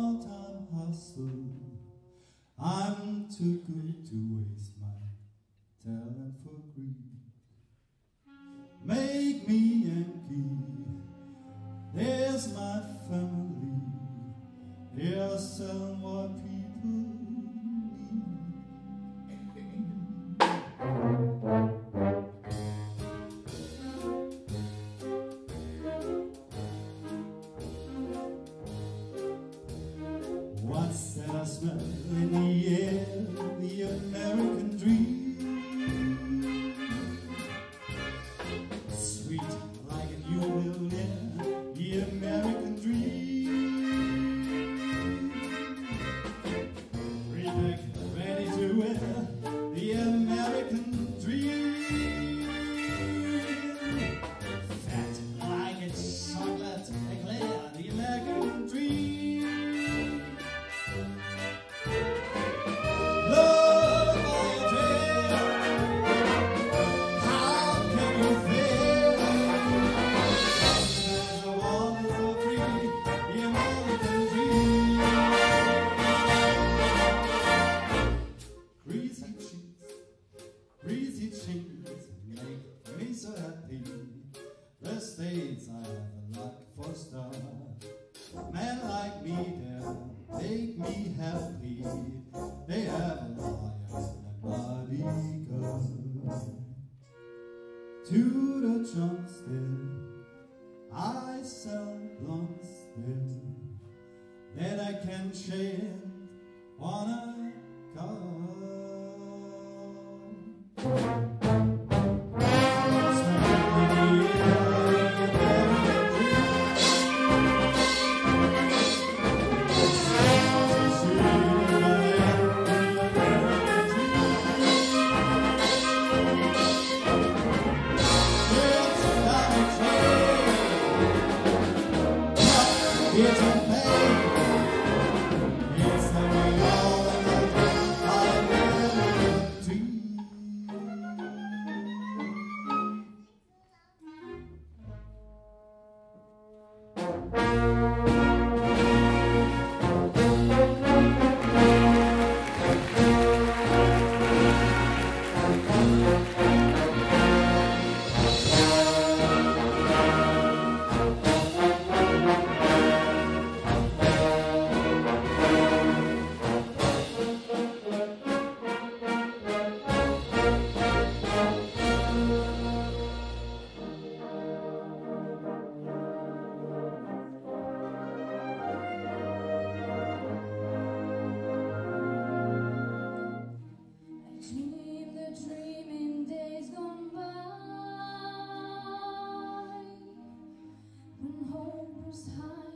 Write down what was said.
all-time hustle. I'm too good to waste my talent for greed. Make me Yankee, there's my family, there's someone States I have a luck for star. Men like me, they make me happy. They have a lion and bodyguard. To the still, I sell blonde still that I can chant on a car. Dreaming days gone by When hope was high.